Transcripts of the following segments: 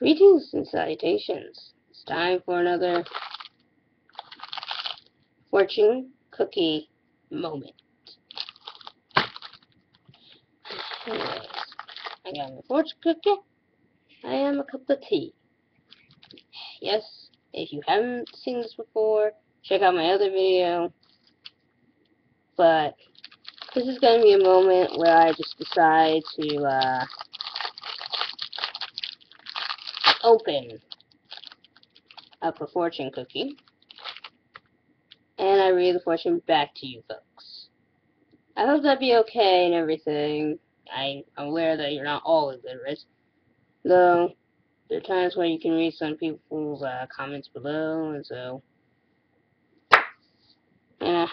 Greetings and salutations. It's time for another fortune cookie moment. Anyways, I got my fortune cookie. I am a cup of tea. Yes, if you haven't seen this before, check out my other video. But this is going to be a moment where I just decide to uh, open up a fortune cookie. And I read the fortune back to you folks. I hope that'd be okay and everything. I'm aware that you're not all illiterate. Though, there are times where you can read some people's uh, comments below, and so... Yeah.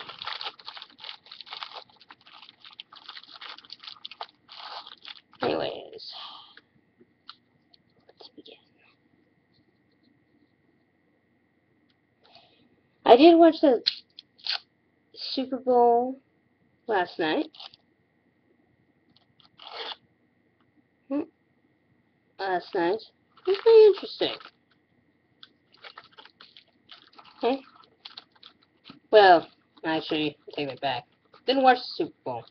I did watch the Super Bowl last night. Last night. It was very interesting. Okay. Well, actually, I take it back. Didn't watch the Super Bowl.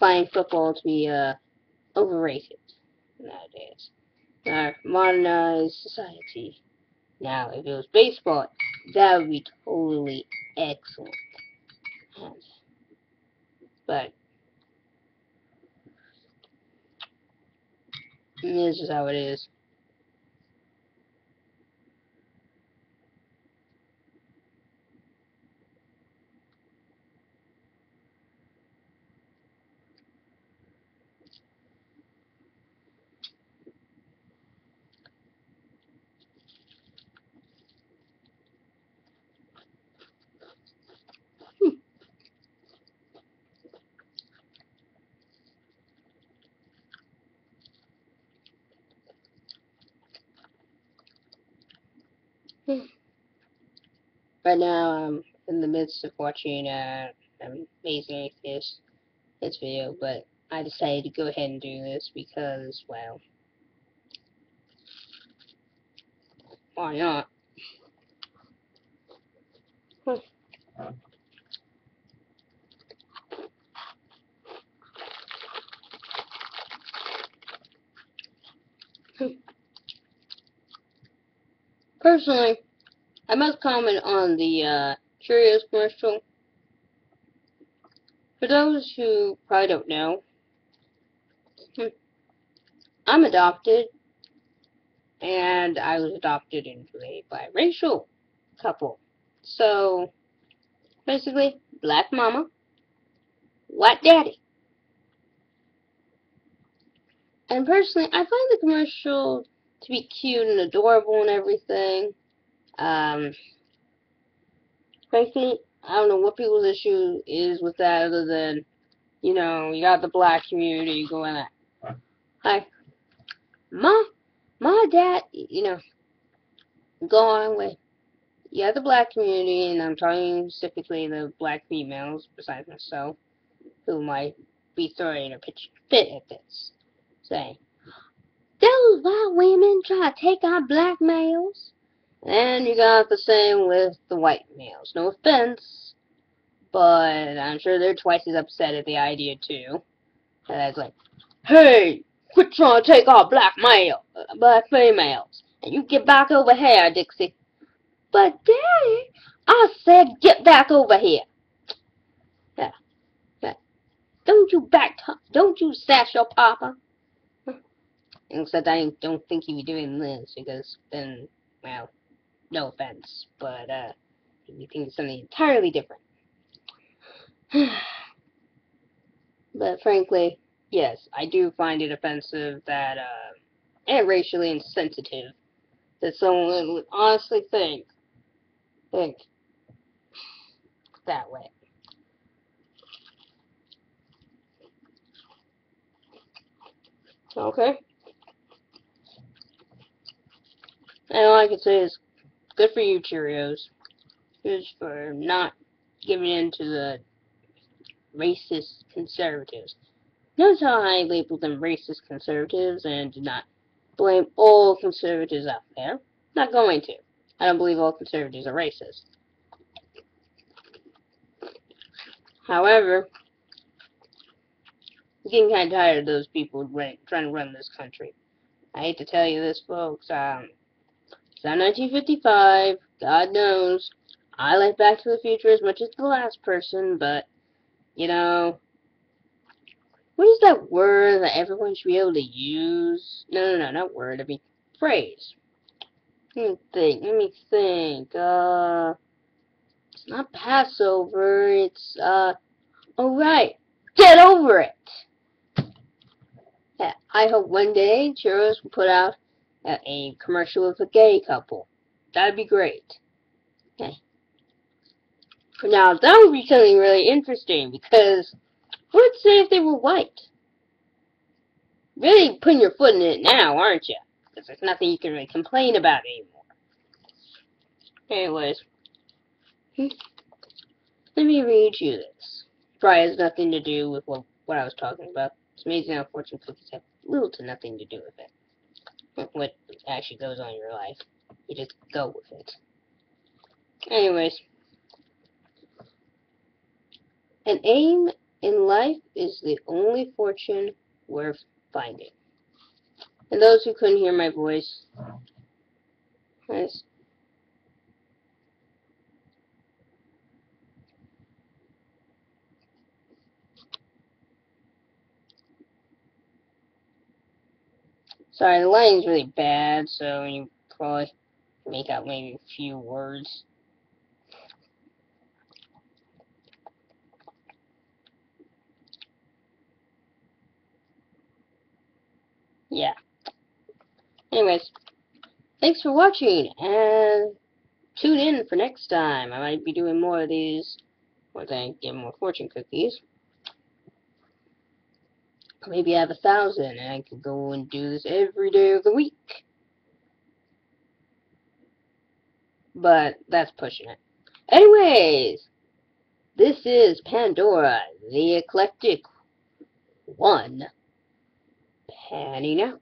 Find football to be uh, overrated nowadays. In our modernized society. Now, if it was baseball, that would be totally excellent. But this is how it is. Right now, I'm in the midst of watching uh, Amazing Atheist, this video, but I decided to go ahead and do this because, well, why not? Personally, I must comment on the uh, Cheerios commercial. For those who probably don't know, hmm, I'm adopted, and I was adopted into a biracial couple. So, basically, black mama, white daddy. And personally, I find the commercial to be cute and adorable and everything. Um, frankly, I don't know what people's issue is with that other than, you know, you got the black community going at. Hi. My, my dad, you know, go on with, you have the black community, and I'm talking specifically the black females, besides myself, who might be throwing a pitch fit at this, saying, those women try to take our black males. And you got the same with the white males. No offense, but I'm sure they're twice as upset at the idea too. And it's like, hey, quit trying to take our black male, uh, black females, and you get back over here, Dixie. But Daddy, I said get back over here. Yeah, yeah. Don't you back, don't you sass your papa. Except I don't think he'd be doing this because then, well, no offense, but uh, he thinks something entirely different. but frankly, yes, I do find it offensive that, uh, and racially insensitive that someone would honestly think, think that way. Okay. And all I can say is, good for you, Cheerios. Good for not giving in to the racist conservatives. Notice how I labeled them racist conservatives and did not blame all conservatives out there. Not going to. I don't believe all conservatives are racist. However, I'm getting kind of tired of those people trying to run this country. I hate to tell you this, folks. Um, it's not 1955. God knows. I like Back to the Future as much as the last person, but, you know, what is that word that everyone should be able to use? No, no, no, not word. I mean, phrase. Let me think. Let me think. Uh, it's not Passover. It's, uh, oh, right. Get over it! Yeah, I hope one day Cheerios will put out a, commercial with a gay couple. That'd be great. Okay. Now, that would be something really interesting, because what would say if they were white? Really putting your foot in it now, aren't you? Because there's nothing you can really complain about anymore. Anyways. Let me read you this. Probably has nothing to do with what, what I was talking about. It's amazing how fortune cookies have little to nothing to do with it. What actually goes on in your life. You just go with it. Anyways. An aim in life is the only fortune worth finding. And those who couldn't hear my voice, Sorry, the lighting's really bad, so you probably make out maybe a few words. Yeah. Anyways, thanks for watching, and tune in for next time. I might be doing more of these once I get more fortune cookies maybe I have a thousand and I could go and do this every day of the week. But that's pushing it. Anyways, this is Pandora, the Eclectic One, panning out.